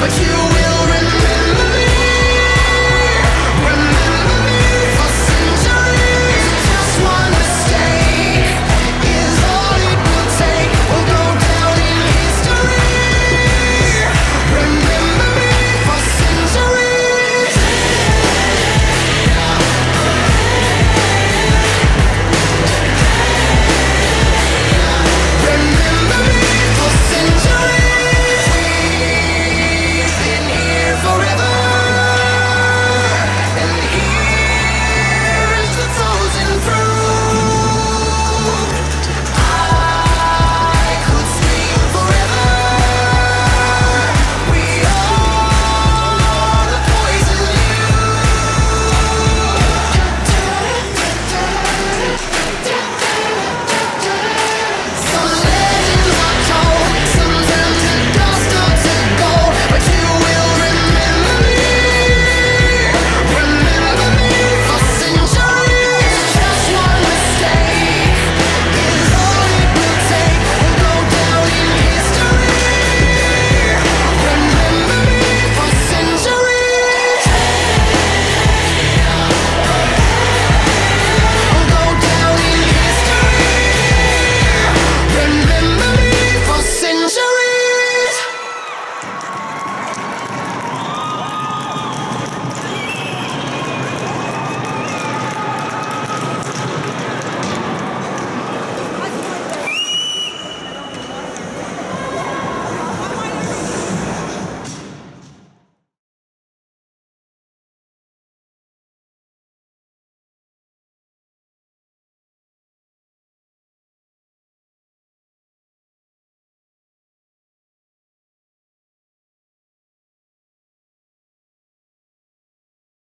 But you.